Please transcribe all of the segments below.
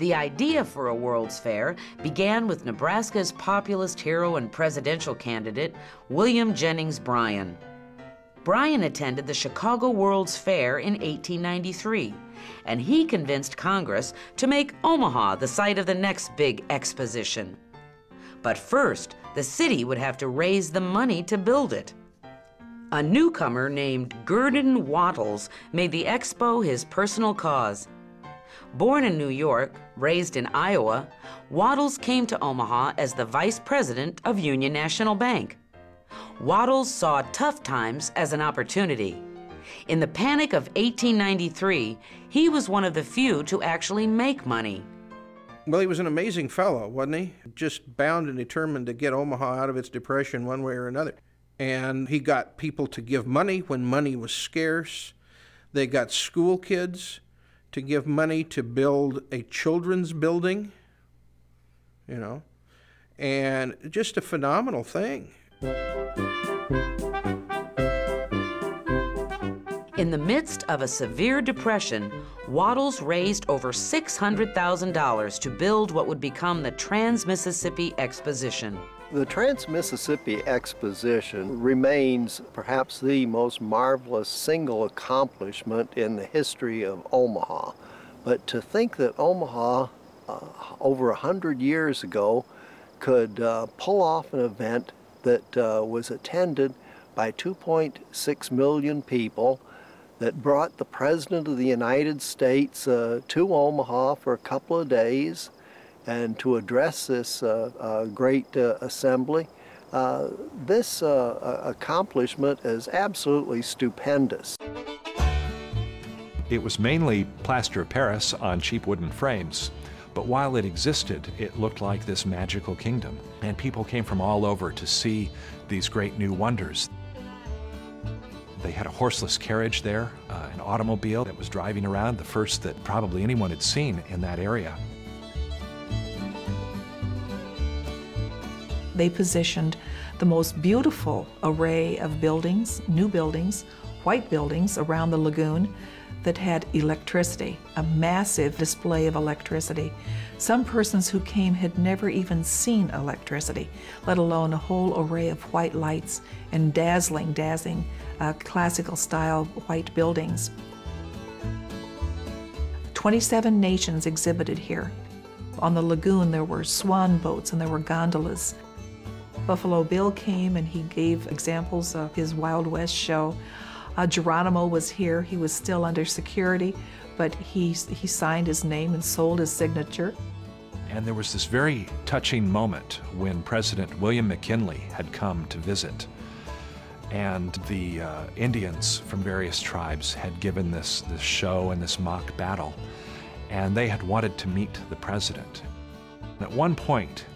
The idea for a World's Fair began with Nebraska's populist hero and presidential candidate, William Jennings Bryan. Bryan attended the Chicago World's Fair in 1893, and he convinced Congress to make Omaha the site of the next big exposition. But first, the city would have to raise the money to build it. A newcomer named Gurdon Wattles made the expo his personal cause. Born in New York, raised in Iowa, Wattles came to Omaha as the vice president of Union National Bank. Wattles saw tough times as an opportunity. In the panic of 1893, he was one of the few to actually make money. Well, he was an amazing fellow, wasn't he? Just bound and determined to get Omaha out of its depression one way or another. And he got people to give money when money was scarce. They got school kids to give money to build a children's building, you know, and just a phenomenal thing. In the midst of a severe depression, Wattles raised over $600,000 to build what would become the Trans-Mississippi Exposition. The Trans-Mississippi Exposition remains perhaps the most marvelous single accomplishment in the history of Omaha. But to think that Omaha, uh, over a hundred years ago, could uh, pull off an event that uh, was attended by 2.6 million people that brought the President of the United States uh, to Omaha for a couple of days and to address this uh, uh, great uh, assembly. This accomplishment is absolutely stupendous. It was mainly plaster of Paris on cheap wooden frames. But while it existed, it looked like this magical kingdom. And people came from all over to see these great new wonders. They had a horseless carriage there, uh, an automobile that was driving around, the first that probably anyone had seen in that area. They positioned the most beautiful array of buildings, new buildings, white buildings around the lagoon that had electricity, a massive display of electricity. Some persons who came had never even seen electricity, let alone a whole array of white lights and dazzling, dazzling uh, classical style white buildings. 27 nations exhibited here. On the lagoon there were swan boats and there were gondolas. Buffalo Bill came and he gave examples of his Wild West show. Uh, Geronimo was here. He was still under security, but he, he signed his name and sold his signature. And there was this very touching moment when President William McKinley had come to visit and the uh, Indians from various tribes had given this, this show and this mock battle, and they had wanted to meet the president. And At one point,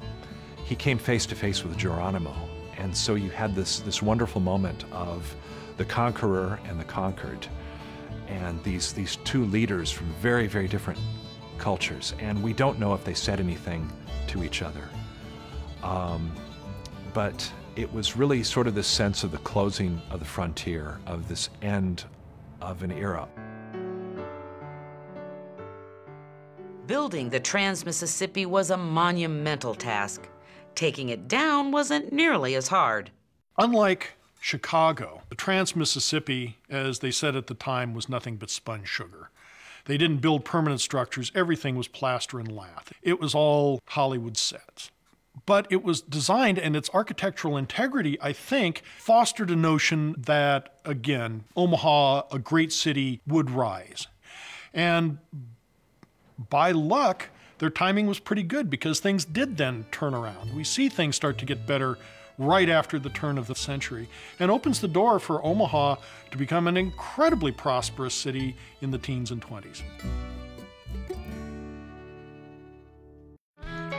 he came face to face with Geronimo, and so you had this, this wonderful moment of the conqueror and the conquered, and these, these two leaders from very, very different cultures, and we don't know if they said anything to each other. Um, but it was really sort of this sense of the closing of the frontier, of this end of an era. Building the Trans-Mississippi was a monumental task. Taking it down wasn't nearly as hard. Unlike Chicago, the Trans-Mississippi, as they said at the time, was nothing but sponge sugar. They didn't build permanent structures. Everything was plaster and lath. It was all Hollywood sets but it was designed and its architectural integrity, I think, fostered a notion that, again, Omaha, a great city, would rise. And by luck, their timing was pretty good because things did then turn around. We see things start to get better right after the turn of the century and opens the door for Omaha to become an incredibly prosperous city in the teens and 20s.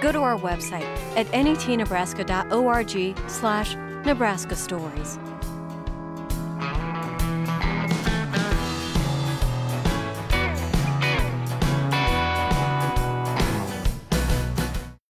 go to our website at netnebraska.org slash Nebraska Stories.